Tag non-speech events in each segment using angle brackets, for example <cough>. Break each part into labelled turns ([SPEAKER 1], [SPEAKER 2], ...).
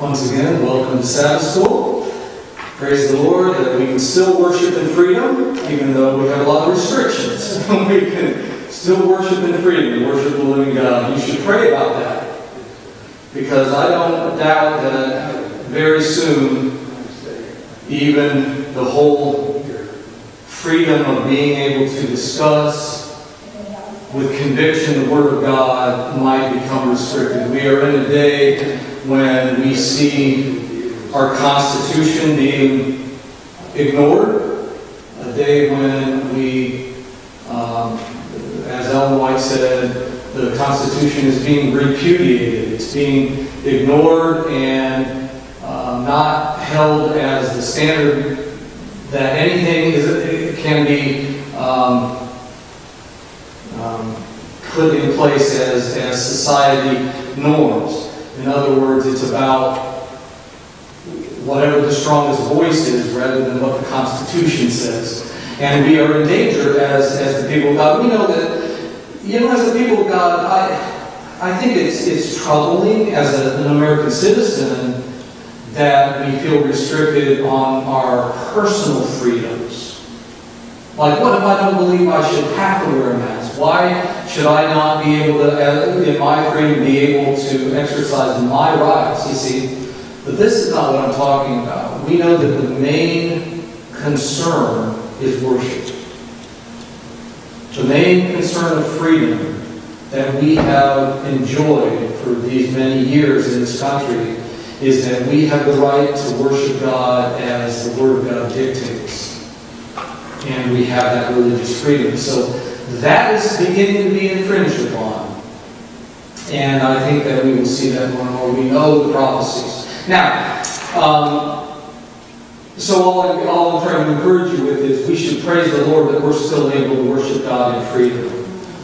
[SPEAKER 1] Once again, welcome to Sabbath School. Praise the Lord that we can still worship in freedom, even though we have a lot of restrictions. <laughs> we can still worship in freedom and worship the living God. You should pray about that. Because I don't doubt that very soon, even the whole freedom of being able to discuss with conviction the Word of God might become restricted. We are in a day when we see our Constitution being ignored, a day when we, um, as Ellen White said, the Constitution is being repudiated. It's being ignored and uh, not held as the standard that anything is, can be um, um, put in place as, as society norms. In other words, it's about whatever the strongest voice is rather than what the Constitution says. And we are in danger as, as the people of God. We know that, you know, as the people of God, I, I think it's, it's troubling as a, an American citizen that we feel restricted on our personal freedoms. Like, what if I don't believe I should have to wear a mask? Why should I not be able to, uh, in my freedom, be able to exercise my rights? You see, but this is not what I'm talking about. We know that the main concern is worship. The main concern of freedom that we have enjoyed for these many years in this country is that we have the right to worship God as the Word of God dictates and we have that religious freedom. So that is beginning to be infringed upon. And I think that we will see that more and more. We know the prophecies. Now, um, so all, I, all I'm trying to encourage you with is we should praise the Lord that we're still able to worship God in freedom.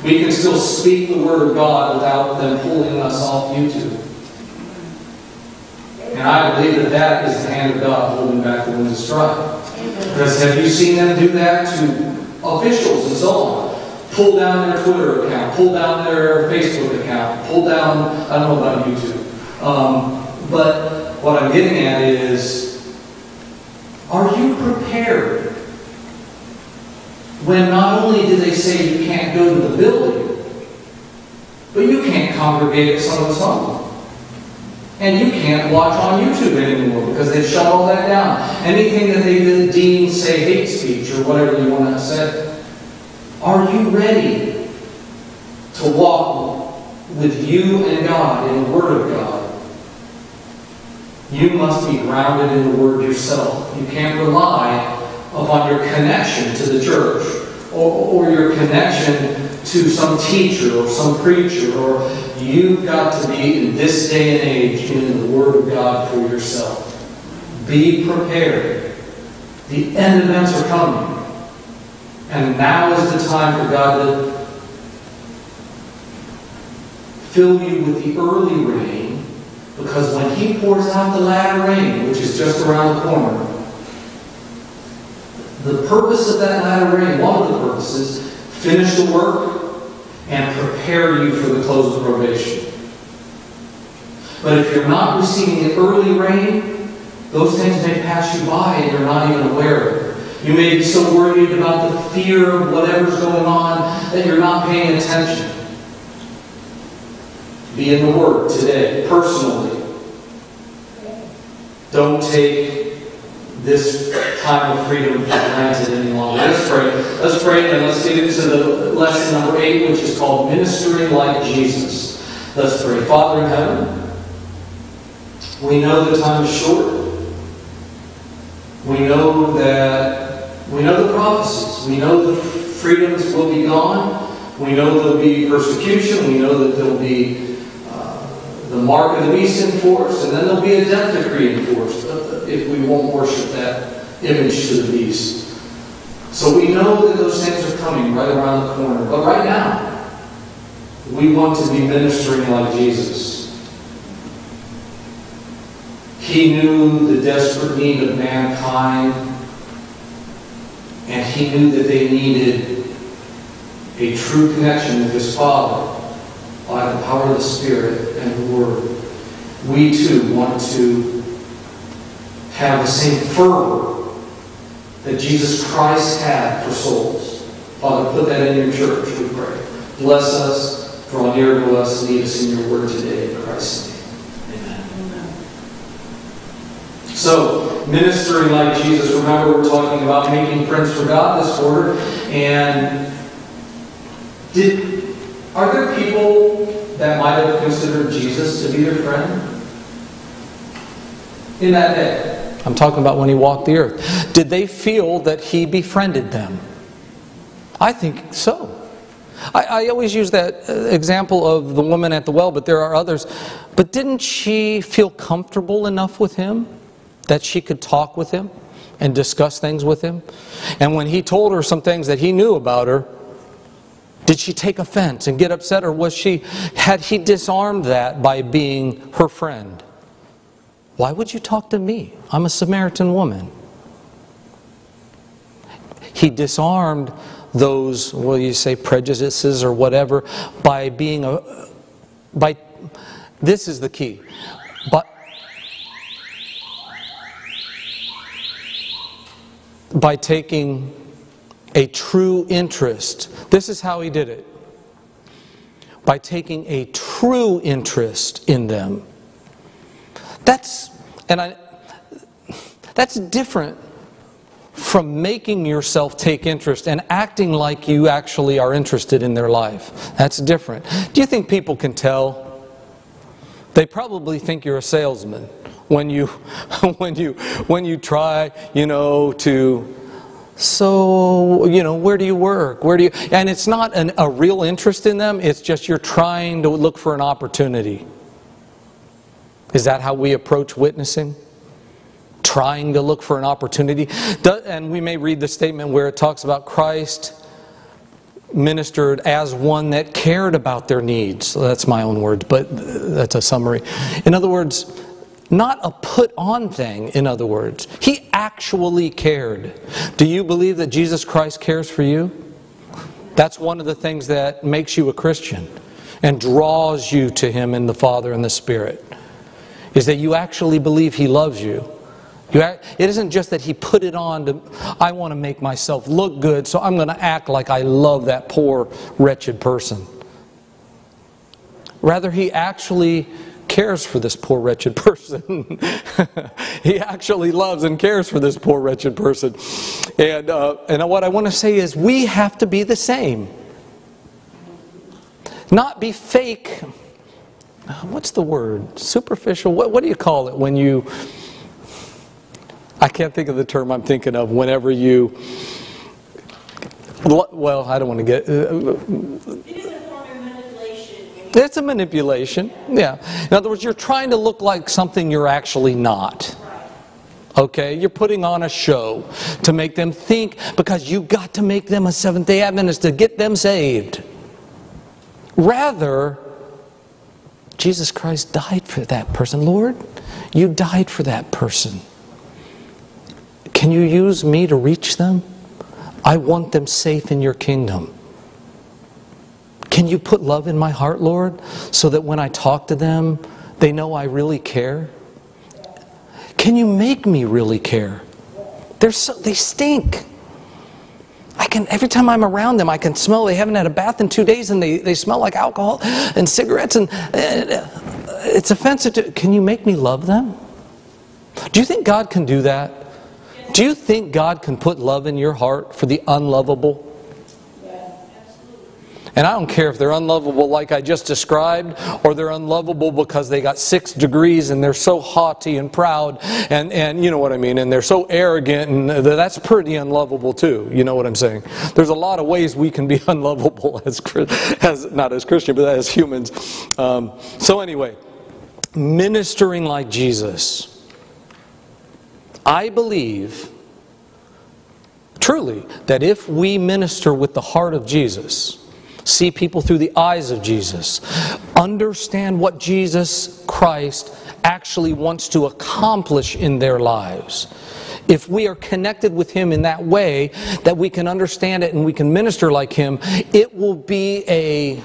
[SPEAKER 1] We can still speak the Word of God without them pulling us off YouTube. And I believe that that is the hand of God holding back the winds of strife. Because have you seen them do that to officials and so on? Pull down their Twitter account, pull down their Facebook account, pull down, I don't know about YouTube. Um, but what I'm getting at is, are you prepared when not only do they say you can't go to the building, but you can't congregate at someone's home? And you can't watch on YouTube anymore because they've shut all that down. Anything that they deem, say, hate speech or whatever you want to say. Are you ready to walk with you and God in the Word of God? You must be grounded in the Word yourself. You can't rely upon your connection to the church or, or your connection to some teacher or some preacher, or you've got to be in this day and age in the Word of God for yourself. Be prepared. The end events are coming. And now is the time for God to fill you with the early rain, because when He pours out the latter rain, which is just around the corner, the purpose of that latter rain, one of the purposes, finish the work, and prepare you for the close of probation. But if you're not receiving the early rain, those things may pass you by and you're not even aware of it. You may be so worried about the fear of whatever's going on that you're not paying attention. Be in the Word today, personally. Don't take this time of freedom for granted any longer. Let's pray. Let's pray and let's get into the lesson number eight, which is called Ministering Like Jesus. Let's pray. Father in heaven, we know the time is short. We know that we know the prophecies. We know the freedoms will be gone. We know there'll be persecution. We know that there'll be uh, the mark of the beast enforced, and then there'll be a death decree enforced if we won't worship that image to the beast. So we know that those things are coming right around the corner. But right now, we want to be ministering like Jesus. He knew the desperate need of mankind, and he knew that they needed a true connection with his Father by the power of the Spirit and the Word.
[SPEAKER 2] we too want to have the same fervor that Jesus Christ had for souls. Father, put that in your church, we pray. Bless us, draw near to us, lead us in your word today, in Christ's name. Amen. So, ministering like Jesus, remember we're talking about making friends for God this quarter. And did are there people that might have considered Jesus to be their friend? In that day.
[SPEAKER 1] I'm talking about when he walked the earth. Did they feel that he befriended them? I think so. I, I, always use that uh, example of the woman at the well, but there are others. But didn't she feel comfortable enough with him that she could talk with him and discuss things with him? And when he told her some things that he knew about her, did she take offense and get upset, or was she, had he disarmed that by being her friend? Why would you talk to me? I'm a Samaritan woman. He disarmed those, will you say, prejudices or whatever, by being a, by, this is the key. But, by taking a true interest. This is how he did it. By taking a true interest in them. That's, and I, that's different from making yourself take interest and acting like you actually are interested in their life. That's different. Do you think people can tell? They probably think you're a salesman when you <laughs> when you when you try, you know, to so you know where do you work where do you and it's not an, a real interest in them it's just you're trying to look for an opportunity is that how we approach witnessing? Trying to look for an opportunity? And we may read the statement where it talks about Christ ministered as one that cared about their needs. So that's my own words, but that's a summary. In other words, not a put on thing, in other words. He actually cared. Do you believe that Jesus Christ cares for you? That's one of the things that makes you a Christian and draws you to Him and the Father and the Spirit is that you actually believe He loves you. you act, it isn't just that He put it on to, I want to make myself look good, so I'm going to act like I love that poor, wretched person. Rather, He actually cares for this poor, wretched person. <laughs> he actually loves and cares for this poor, wretched person. And, uh, and what I want to say is, we have to be the same. Not be fake what's the word? Superficial? What, what do you call it when you. I can't think of the term I'm thinking of whenever you. Well, I don't want to get. Uh, it's a manipulation, yeah. In other words, you're trying to look like something you're actually not. Okay, you're putting on a show to make them think because you've got to make them a Seventh day Adventist to get them saved. Rather, Jesus Christ died for that person. Lord, you died for that person. Can you use me to reach them? I want them safe in your kingdom. Can you put love in my heart, Lord, so that when I talk to them, they know I really care? Can you make me really care? They're so, they stink. I can every time I'm around them, I can smell they haven't had a bath in two days and they, they smell like alcohol and cigarettes and uh, it's offensive to can you make me love them? Do you think God can do that? Do you think God can put love in your heart for the unlovable? And I don't care if they're unlovable like I just described, or they're unlovable because they got six degrees and they're so haughty and proud, and, and you know what I mean, and they're so arrogant, and that's pretty unlovable too. You know what I'm saying? There's a lot of ways we can be <laughs> unlovable as, as not as Christian, but as humans. Um, so anyway, ministering like Jesus. I believe truly that if we minister with the heart of Jesus, see people through the eyes of Jesus, understand what Jesus Christ actually wants to accomplish in their lives. If we are connected with Him in that way, that we can understand it and we can minister like Him, it will be a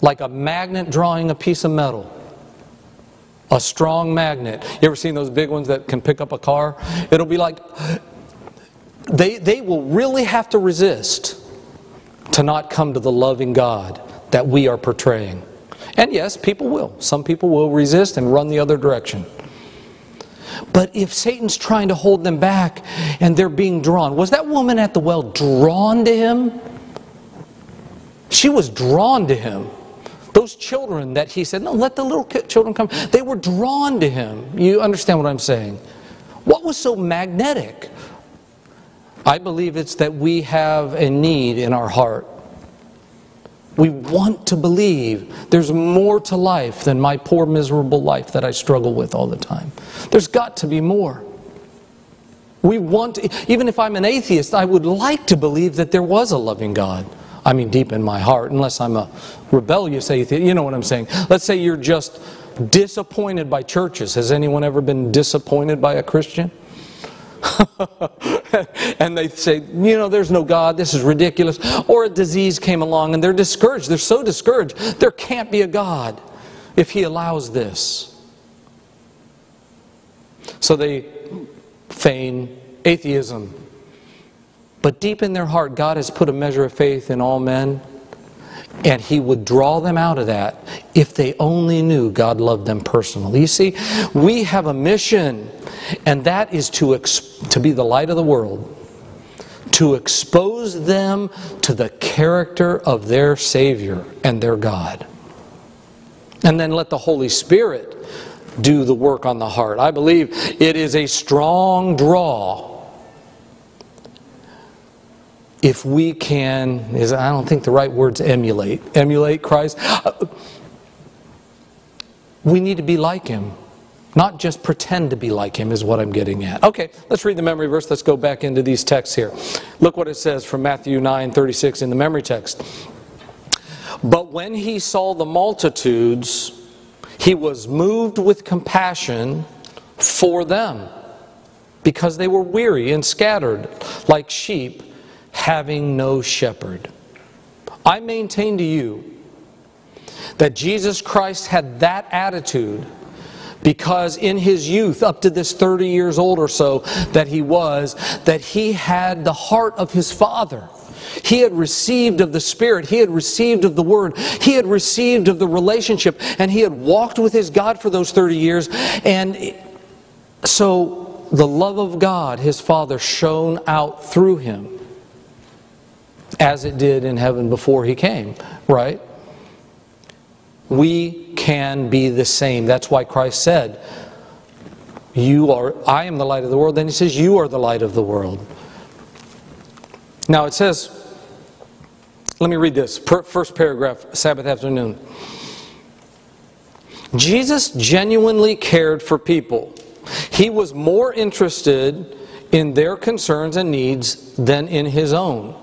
[SPEAKER 1] like a magnet drawing a piece of metal a strong magnet. You ever seen those big ones that can pick up a car? It'll be like, they, they will really have to resist to not come to the loving God that we are portraying. And yes, people will. Some people will resist and run the other direction. But if Satan's trying to hold them back and they're being drawn, was that woman at the well drawn to him? She was drawn to him. Those children that he said, no, let the little children come, they were drawn to him. You understand what I'm saying? What was so magnetic? I believe it's that we have a need in our heart we want to believe there's more to life than my poor, miserable life that I struggle with all the time. There's got to be more. We want, even if I'm an atheist, I would like to believe that there was a loving God. I mean, deep in my heart, unless I'm a rebellious atheist. You know what I'm saying? Let's say you're just disappointed by churches. Has anyone ever been disappointed by a Christian? <laughs> and they say, you know, there's no God, this is ridiculous. Or a disease came along and they're discouraged. They're so discouraged, there can't be a God if He allows this. So they feign atheism. But deep in their heart, God has put a measure of faith in all men. And he would draw them out of that if they only knew God loved them personally. You see, we have a mission, and that is to, to be the light of the world, to expose them to the character of their Savior and their God. And then let the Holy Spirit do the work on the heart. I believe it is a strong draw if we can, is I don't think the right word's emulate, emulate Christ. Uh, we need to be like him. Not just pretend to be like him, is what I'm getting at. Okay, let's read the memory verse. Let's go back into these texts here. Look what it says from Matthew 9 36 in the memory text. But when he saw the multitudes, he was moved with compassion for them because they were weary and scattered like sheep having no shepherd. I maintain to you that Jesus Christ had that attitude because in his youth, up to this 30 years old or so that he was, that he had the heart of his father. He had received of the Spirit. He had received of the Word. He had received of the relationship. And he had walked with his God for those 30 years. And so the love of God, his Father, shone out through him as it did in heaven before he came, right? We can be the same. That's why Christ said, You are, I am the light of the world. Then he says, You are the light of the world. Now it says, let me read this. First paragraph, Sabbath afternoon. Jesus genuinely cared for people. He was more interested in their concerns and needs than in his own.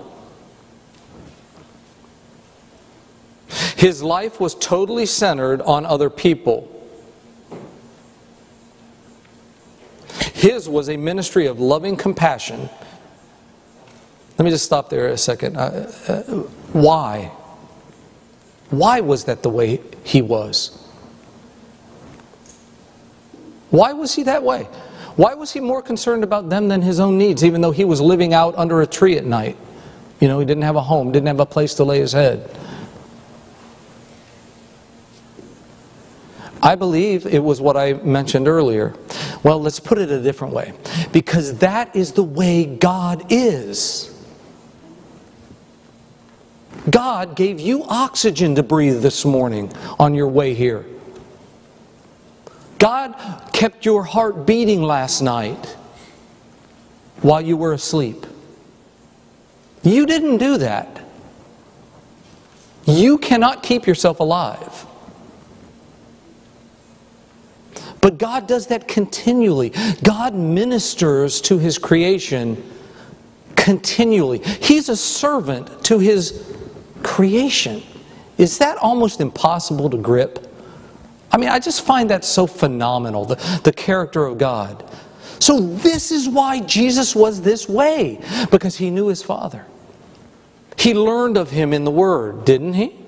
[SPEAKER 1] His life was totally centered on other people. His was a ministry of loving compassion. Let me just stop there a second. Uh, uh, why? Why was that the way he was? Why was he that way? Why was he more concerned about them than his own needs, even though he was living out under a tree at night? You know, he didn't have a home, didn't have a place to lay his head. I believe it was what I mentioned earlier. Well, let's put it a different way. Because that is the way God is. God gave you oxygen to breathe this morning on your way here. God kept your heart beating last night while you were asleep. You didn't do that. You cannot keep yourself alive. But God does that continually. God ministers to His creation continually. He's a servant to His creation. Is that almost impossible to grip? I mean, I just find that so phenomenal, the, the character of God. So, this is why Jesus was this way, because he knew his Father. He learned of him in the Word, didn't he?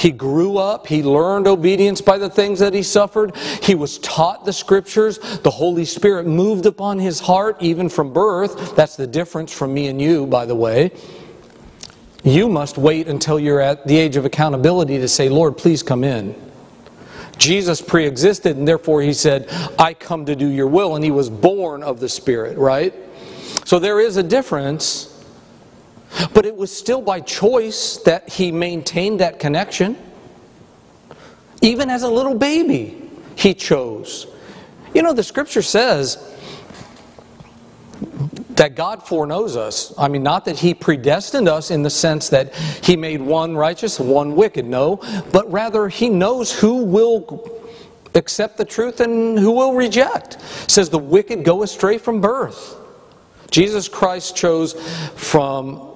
[SPEAKER 1] He grew up. He learned obedience by the things that he suffered. He was taught the scriptures. The Holy Spirit moved upon his heart even from birth. That's the difference from me and you, by the way. You must wait until you're at the age of accountability to say, Lord, please come in. Jesus pre existed, and therefore he said, I come to do your will. And he was born of the Spirit, right? So there is a difference. But it was still by choice that he maintained that connection. Even as a little baby, he chose. You know, the scripture says that God foreknows us. I mean, not that He predestined us in the sense that He made one righteous, one wicked, no, but rather He knows who will accept the truth and who will reject. It says the wicked go astray from birth. Jesus Christ chose from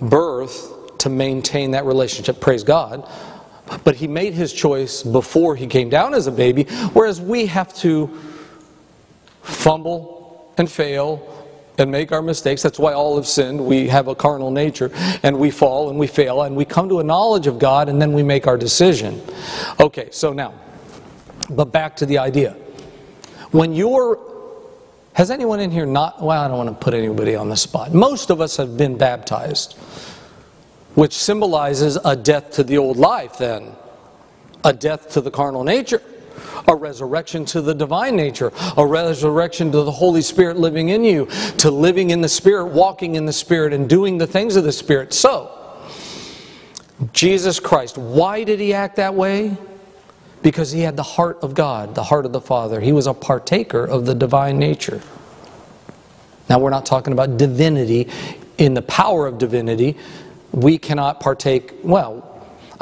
[SPEAKER 1] birth to maintain that relationship, praise God. But he made his choice before he came down as a baby, whereas we have to fumble and fail and make our mistakes. That's why all have sinned. We have a carnal nature and we fall and we fail and we come to a knowledge of God and then we make our decision. Okay, so now, but back to the idea. When you're, has anyone in here not, well, I don't want to put anybody on the spot. Most of us have been baptized, which symbolizes a death to the old life then, a death to the carnal nature a resurrection to the divine nature, a resurrection to the Holy Spirit living in you, to living in the Spirit, walking in the Spirit, and doing the things of the Spirit. So, Jesus Christ, why did he act that way? Because he had the heart of God, the heart of the Father. He was a partaker of the divine nature. Now, we're not talking about divinity in the power of divinity. We cannot partake, well,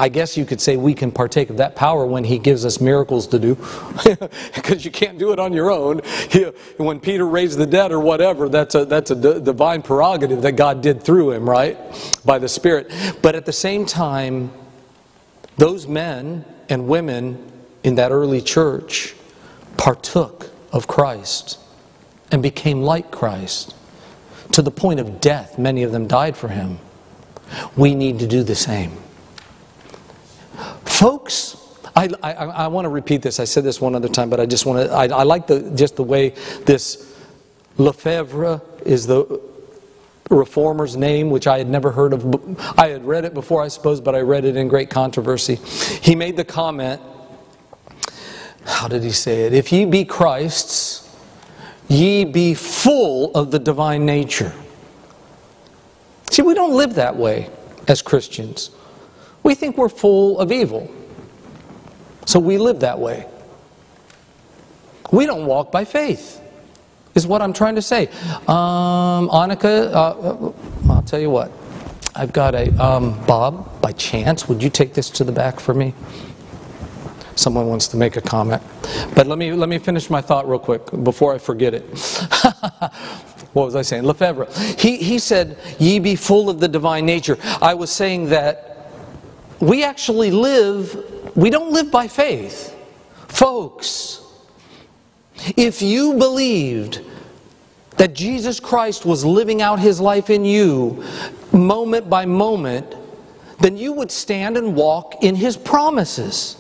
[SPEAKER 1] I guess you could say we can partake of that power when He gives us miracles to do, <laughs> because you can't do it on your own. <laughs> When Peter raised the dead or whatever, that's a, that's a divine prerogative that God did through him, right? By the Spirit. But at the same time, those men and women in that early church partook of Christ and became like Christ. To the point of death, many of them died for him. We need to do the same. Folks, I, I, I, want to repeat this. I said this one other time, but I just want to, I, I like the, just the way this Lefebvre is the reformer's name, which I had never heard of. I had read it before, I suppose, but I read it in great controversy. He made the comment, how did he say it? If ye be Christ's, ye be full of the divine nature. See, we don't live that way as Christians. We think we're full of evil. So we live that way. We don't walk by faith, is what I'm trying to say. Um, Annika, uh, I'll tell you what. I've got a, um, Bob, by chance, would you take this to the back for me? Someone wants to make a comment. But let me, let me finish my thought real quick before I forget it. <laughs> what was I saying? Lefebvre. He, he said, Ye be full of the divine nature. I was saying that we actually live, we don't live by faith. Folks, if you believed that Jesus Christ was living out his life in you moment by moment, then you would stand and walk in his promises.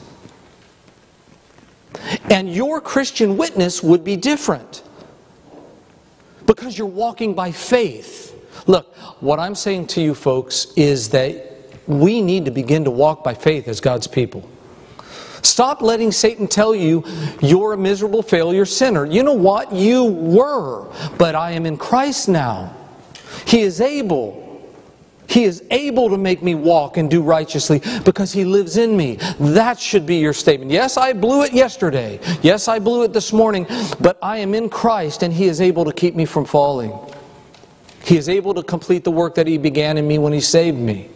[SPEAKER 1] And your Christian witness would be different because you're walking by faith. Look, what I'm saying to you folks is that we need to begin to walk by faith as God's people. Stop letting Satan tell you you're a miserable failure sinner. You know what? You were, but I am in Christ now. He is able. He is able to make me walk and do righteously because He lives in me. That should be your statement. Yes, I blew it yesterday. Yes, I blew it this morning, but I am in Christ and He is able to keep me from falling. He is able to complete the work that He began in me when He saved me.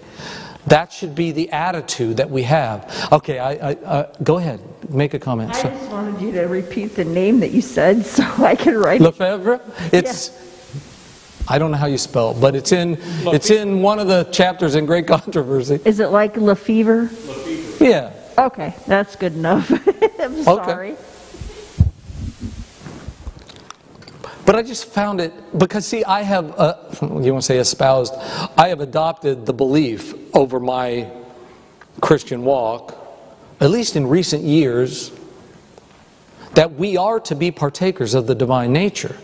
[SPEAKER 1] That should be the attitude that we have. Okay, I, I, uh, go ahead, make a comment.
[SPEAKER 3] I just wanted you to repeat the name that you said so I can write it.
[SPEAKER 1] Lefebvre? It's, I don't know how you spell, but it's in, it's in one of the chapters in Great <laughs> Controversy.
[SPEAKER 3] Is it like Lefevre?
[SPEAKER 1] Yeah.
[SPEAKER 3] Okay, that's good enough. <laughs> I'm sorry.
[SPEAKER 1] But I just found it because see, I have uh, you want to say espoused. I have adopted the belief over my Christian walk, at least in recent years, that we are to be partakers of the divine nature.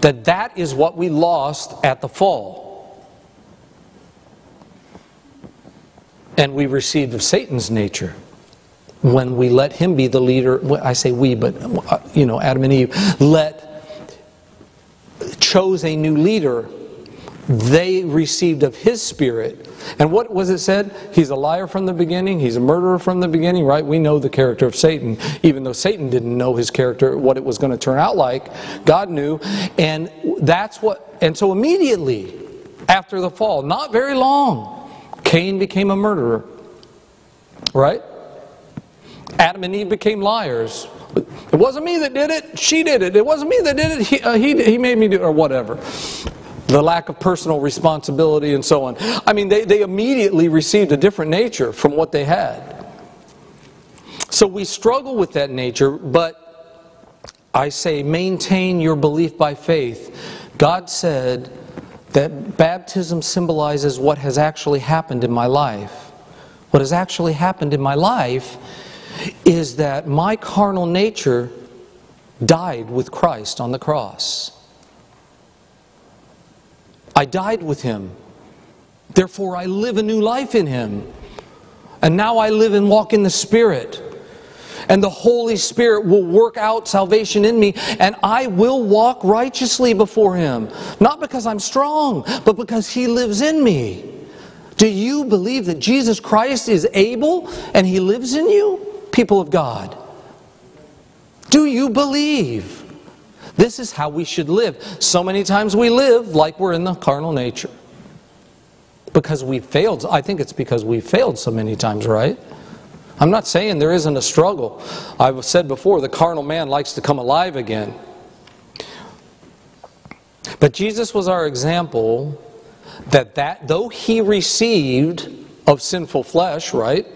[SPEAKER 1] That that is what we lost at the fall. And we received of Satan's nature when we let him be the leader. I say we, but uh, you know, Adam and Eve let chose a new leader. They received of his spirit and what was it said? He's a liar from the beginning, he's a murderer from the beginning, right? We know the character of Satan, even though Satan didn't know his character, what it was going to turn out like. God knew. And that's what, and so immediately after the fall, not very long, Cain became a murderer, right? Adam and Eve became liars. It wasn't me that did it, she did it. It wasn't me that did it, he, uh, he, he made me do it, or whatever the lack of personal responsibility and so on. I mean, they, they immediately received a different nature from what they had. So we struggle with that nature, but I say maintain your belief by faith. God said that baptism symbolizes what has actually happened in my life. What has actually happened in my life is that my carnal nature died with Christ on the cross. I died with him. Therefore, I live a new life in him. And now I live and walk in the Spirit. And the Holy Spirit will work out salvation in me, and I will walk righteously before Him. Not because I'm strong, but because He lives in me. Do you believe that Jesus Christ is able and He lives in you, people of God? Do you believe? This is how we should live. So many times we live like we're in the carnal nature. Because we failed. I think it's because we failed so many times, right? I'm not saying there isn't a struggle. I've said before, the carnal man likes to come alive again. But Jesus was our example that that though he received of sinful flesh, right?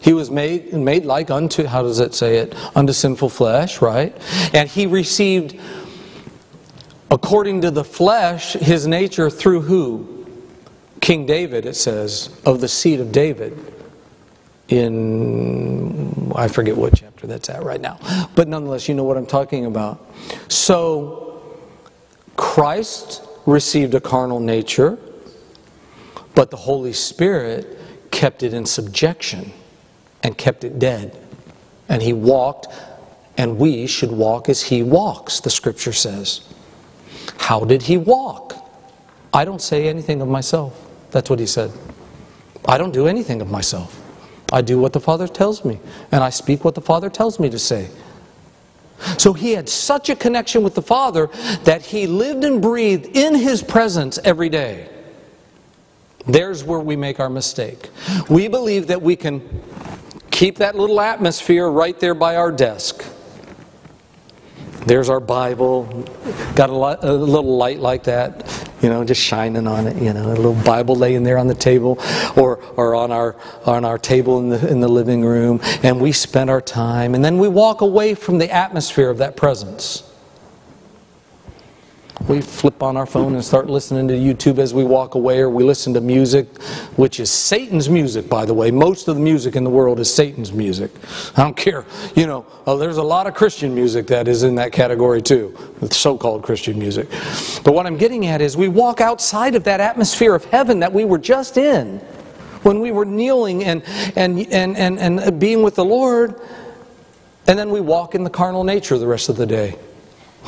[SPEAKER 1] He was made, made like unto, how does it say it? Unto sinful flesh, right? And he received, according to the flesh, his nature through who? King David, it says, of the seed of David. In, I forget what chapter that's at right now. But nonetheless, you know what I'm talking about. So, Christ received a carnal nature, but the Holy Spirit kept it in subjection and kept it dead. And he walked, and we should walk as he walks, the scripture says. How did he walk? I don't say anything of myself. That's what he said. I don't do anything of myself. I do what the Father tells me, and I speak what the Father tells me to say. So he had such a connection with the Father that he lived and breathed in his presence every day. There's where we make our mistake. We believe that we can keep that little atmosphere right there by our desk. There's our Bible, got a, light, a, little light like that, you know, just shining on it, you know, a little Bible laying there on the table or, or on, our, on our table in the, in the living room, and we spend our time, and then we walk away from the atmosphere of that presence. We flip on our phone and start listening to YouTube as we walk away, or we listen to music, which is Satan's music, by the way. Most of the music in the world is Satan's music. I don't care. You know, oh, there's a lot of Christian music that is in that category too, so called Christian music. But what I'm getting at is we walk outside of that atmosphere of heaven that we were just in when we were kneeling and, and, and, and, and being with the Lord, and then we walk in the carnal nature the rest of the day.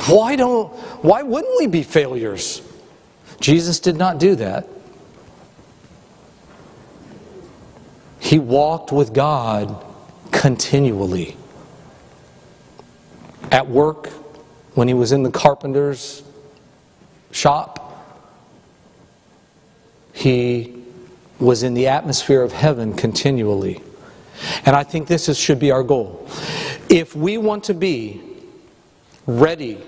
[SPEAKER 1] Why don't why wouldn't we be failures? Jesus did not do that. He walked with God continually. At work, when he was in the carpenter's shop, he was in the atmosphere of heaven continually. And I think this is, should be our goal. If we want to be ready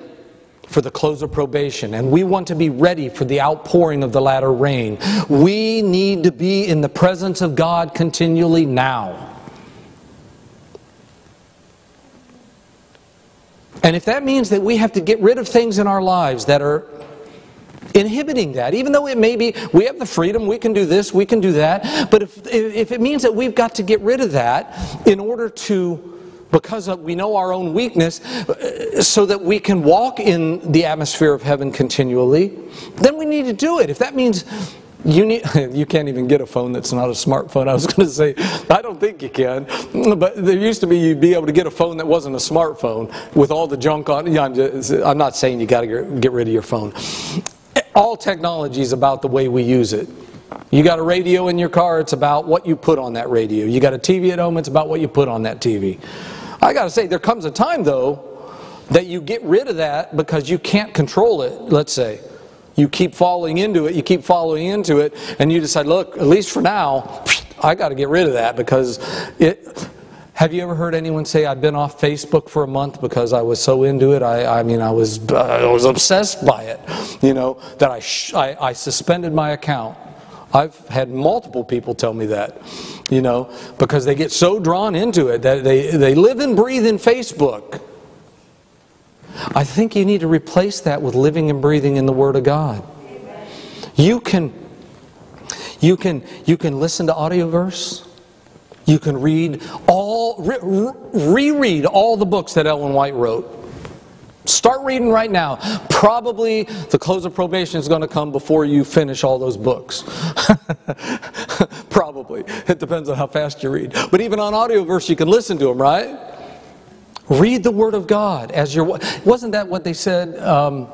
[SPEAKER 1] for the close of probation, and we want to be ready for the outpouring of the latter rain. We need to be in the presence of God continually now. And if that means that we have to get rid of things in our lives that are inhibiting that. Even though it may be, we have the freedom, we can do this, we can do that. But if, if it means that we've got to get rid of that in order to because we know our own weakness, uh, so that we can walk in the atmosphere of heaven continually, then we need to do it. If that means you need, <laughs> you can't even get a phone that's not a smartphone. I was going to say, I don't think you can, but there used to be you'd be able to get a phone that wasn't a smartphone with all the junk on. Yeah, I'm, just, I'm not saying you got to get rid of your phone. All technology is about the way we use it. You got a radio in your car, it's about what you put on that radio. You got a TV at home, it's about what you put on that TV. I got to say, there comes a time, though, that you get rid of that because you can't control it, let's say. You keep falling into it, you keep following into it, and you decide, look, at least for now, I got to get rid of that because it. Have you ever heard anyone say, I've been off Facebook for a month because I was so into it? I, I mean, I was, uh, I was obsessed by it, you know, that I, I, I suspended my account. I've had multiple people tell me that, you know, because they get so drawn into it that they, they live and breathe in Facebook. I think you need to replace that with living and breathing in the Word of God. You can, you can, you can listen to audio verse. You can read all, re- reread all the books that Ellen White wrote. Start reading right now. Probably the close of probation is going to come before you finish all those books. <laughs> Probably. It depends on how fast you read. But even on audioverse, you can listen to them, right? Read the Word of God as you're. Wasn't that what they said um,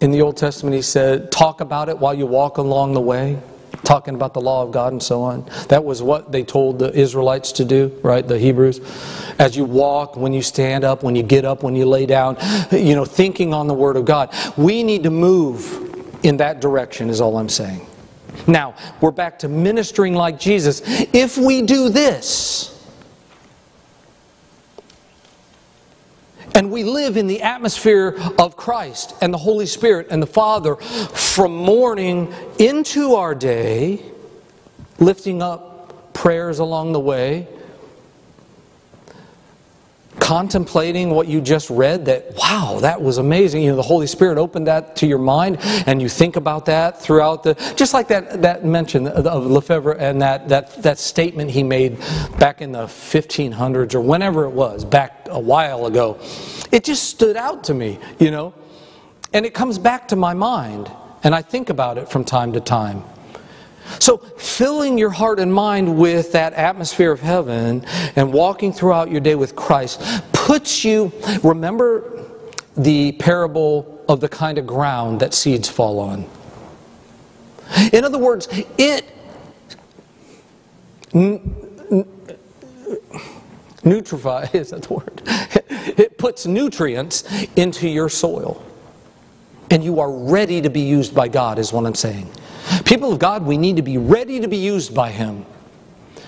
[SPEAKER 1] in the Old Testament? He said, talk about it while you walk along the way talking about the law of God and so on. That was what they told the Israelites to do, right? The Hebrews. As you walk, when you stand up, when you get up, when you lay down, you know, thinking on the Word of God. We need to move in that direction, is all I'm saying. Now, we're back to ministering like Jesus. If we do this, and we live in the atmosphere of Christ and the Holy Spirit and the Father from morning into our day, lifting up prayers along the way, contemplating what you just read that wow that was amazing. You know the holy spirit opened that to your mind and you think about that throughout the just like that that mention of lefebvre and that that that statement he made back in the 1500s or whenever it was back a while ago. It just stood out to me you know and it comes back to my mind and i think about it from time to time so, filling your heart and mind with that atmosphere of heaven and walking throughout your day with Christ puts you, remember the parable of the kind of ground that seeds fall on. In other words, it nutrifies, <laughs> is that the word? It puts nutrients into your soil. And you are ready to be used by God, is what I'm saying. People of God, we need to be ready to be used by Him.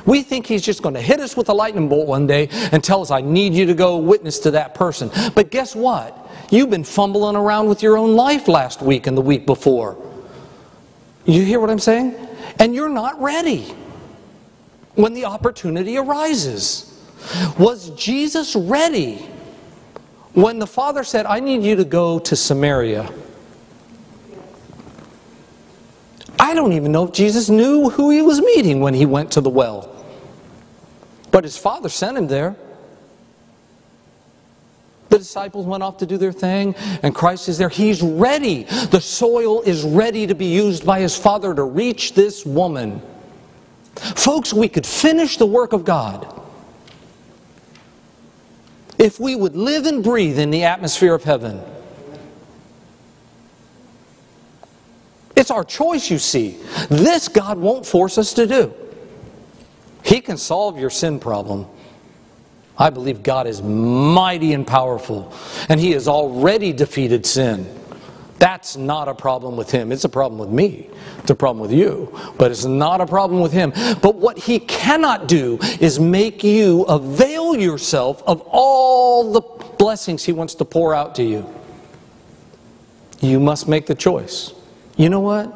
[SPEAKER 1] We think He's just going to hit us with a lightning bolt one day and tell us, I need you to go witness to that person. But guess what? You've been fumbling around with your own life last week and the week before. You hear what I'm saying? And you're not ready when the opportunity arises. Was Jesus ready when the Father said, I need you to go to Samaria? I don't even know if Jesus knew who he was meeting when he went to the well. But his father sent him there. The disciples went off to do their thing, and Christ is there. He's ready. The soil is ready to be used by his Father to reach this woman. Folks, we could finish the work of God if we would live and breathe in the atmosphere of heaven. It's our choice, you see. This God won't force us to do. He can solve your sin problem. I believe God is mighty and powerful, and He has already defeated sin. That's not a problem with Him. It's a problem with me. It's a problem with you. But it's not a problem with Him. But what He cannot do is make you avail yourself of all the blessings He wants to pour out to you. You must make the choice you know what?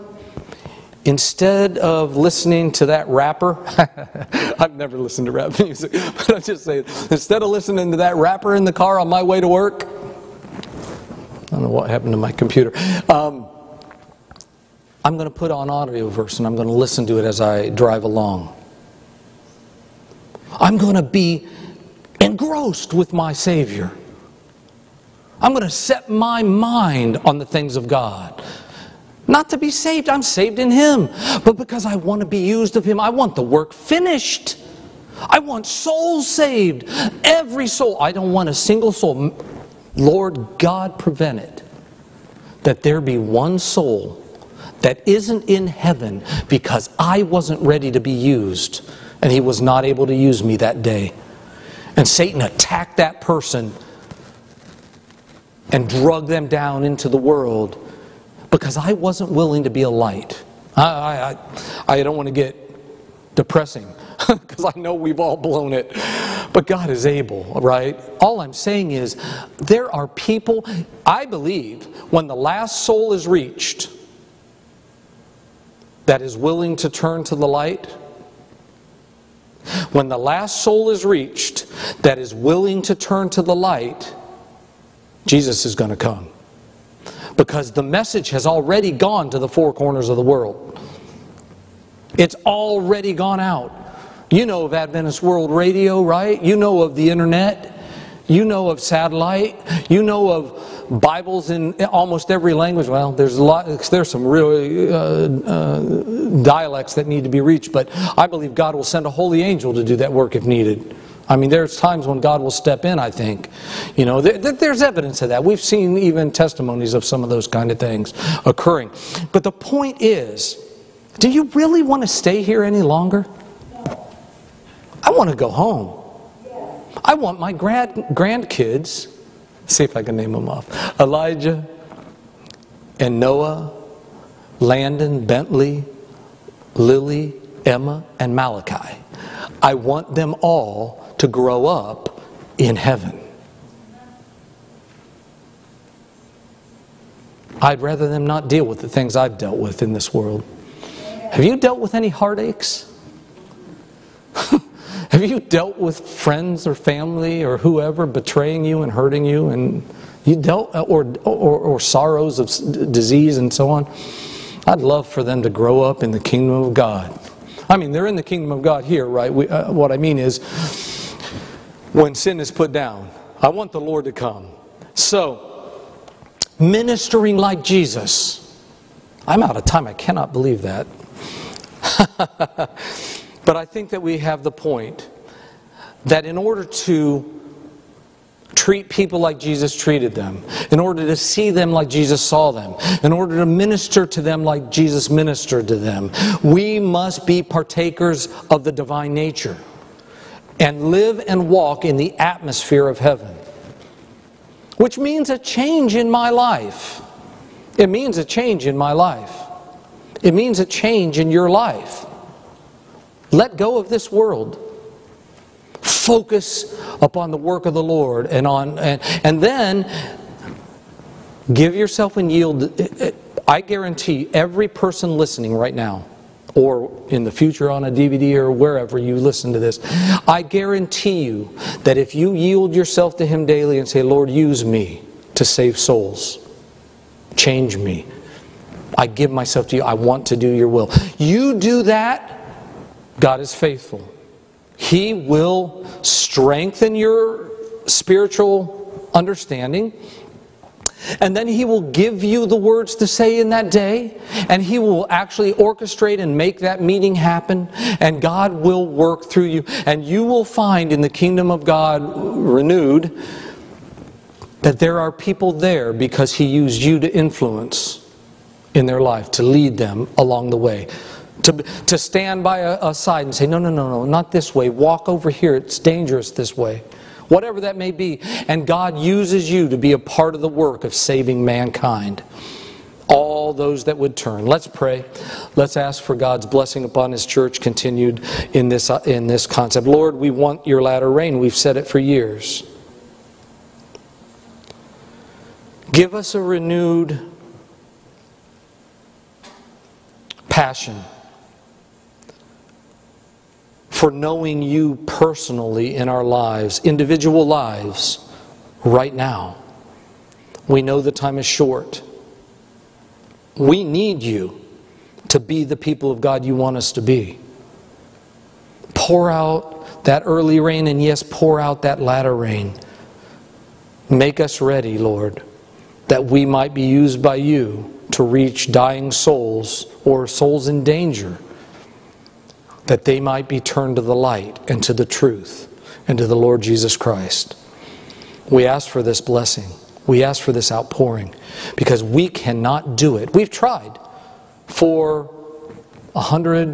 [SPEAKER 1] Instead of listening to that rapper, <laughs> I've never listened to rap <laughs> music, but I'm just saying, instead of listening to that rapper in the car on my way to work, I don't know what happened to my computer. Um, I'm going to put on audio verse and I'm going to listen to it as I drive along. I'm going to be engrossed with my Savior. I'm going to set my mind on the things of God. Not to be saved, I'm saved in Him, but because I want to be used of Him, I want the work finished. I want souls saved. Every soul. I don't want a single soul. Lord God, prevent it. That there be one soul that isn't in heaven because I wasn't ready to be used and He was not able to use me that day. And Satan attacked that person and drug them down into the world because I wasn't willing to be a light. I, I, I don't want to get depressing <laughs> because I know we've all blown it. But God is able, right? All I'm saying is there are people, I believe, when the last soul is reached that is willing to turn to the light, when the last soul is reached that is willing to turn to the light, Jesus is going to come. Because the message has already gone to the four corners of the world. It's already gone out. You know of Adventist World Radio, right? You know of the internet. You know of satellite. You know of Bibles in almost every language. Well, there's a lot. There's some really uh, uh, dialects that need to be reached, but I believe God will send a holy angel to do that work if needed. I mean, there's times when God will step in, I think. You know, there's evidence of that. We've seen even testimonies of some of those kind of things occurring. But the point is, do you really want to stay here any longer? I want to go home. I want my grand, grandkids, see if I can name them off Elijah and Noah, Landon, Bentley, Lily, Emma, and Malachi. I want them all to grow up in heaven. I'd rather them not deal with the things I've dealt with in this world. Have you dealt with any heartaches? <laughs> Have you dealt with friends or family or whoever betraying you and hurting you and you dealt or, or, or sorrows of disease and so on? I'd love for them to grow up in the kingdom of God. I mean, they're in the kingdom of God here, right? We, uh, what I mean is, when sin is put down. I want the Lord to come. So, ministering like Jesus. I'm out of time. I cannot believe that. <laughs> but I think that we have the point that in order to treat people like Jesus treated them, in order to see them like Jesus saw them, in order to minister to them like Jesus ministered to them, we must be partakers of the divine nature and live and walk in the atmosphere of heaven. Which means a change in my life. It means a change in my life. It means a change in your life. Let go of this world. Focus upon the work of the Lord and on and, and then give yourself and yield. I guarantee every person listening right now or in the future on a DVD or wherever you listen to this, I guarantee you that if you yield yourself to Him daily and say, Lord, use me to save souls, change me, I give myself to you, I want to do your will. You do that, God is faithful. He will strengthen your spiritual understanding. And then He will give you the words to say in that day, and He will actually orchestrate and make that meeting happen, and God will work through you. And you will find in the kingdom of God renewed that there are people there because He used you to influence in their life, to lead them along the way. To, to stand by a, a side and say, no, no, no, no, not this way. Walk over here. It's dangerous this way whatever that may be. And God uses you to be a part of the work of saving mankind. All those that would turn. Let's pray. Let's ask for God's blessing upon His church continued in this, uh, in this concept. Lord, we want your latter rain. We've said it for years. Give us a renewed passion for knowing you personally in our lives, individual lives, right now. We know the time is short. We need you. to be the people of God you want us to be. Pour out that early rain, and yes, pour out that latter rain. Make us ready, Lord, that we might be used by you to reach dying souls or souls in danger, that they might be turned to the light and to the truth and to the Lord Jesus Christ. We ask for this blessing. We ask for this outpouring because we cannot do it. We've tried for a hundred,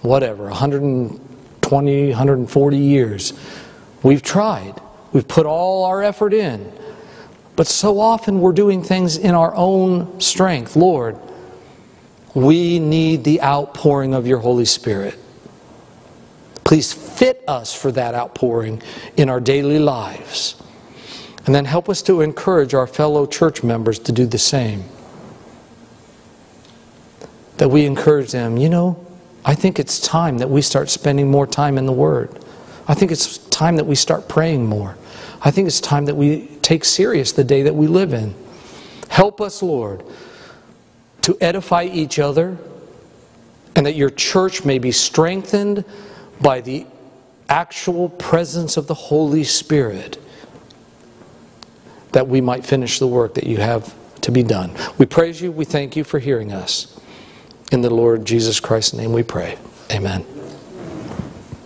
[SPEAKER 1] whatever, 120, 140 years. We've tried. We've put all our effort in. But so often we're doing things in our own strength. Lord, we need the outpouring of your Holy Spirit. Please fit us for that outpouring in our daily lives. And then help us to encourage our fellow church members to do the same. That we encourage them, you know, I think it's time that we start spending more time in the Word. I think it's time that we start praying more. I think it's time that we take serious the day that we live in. Help us, Lord, to edify each other and that your church may be strengthened by the actual presence of the Holy Spirit that we might finish the work that you have to be done. We praise you. We thank you for hearing us. In the Lord Jesus Christ's name we pray. Amen.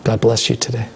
[SPEAKER 1] God bless you today.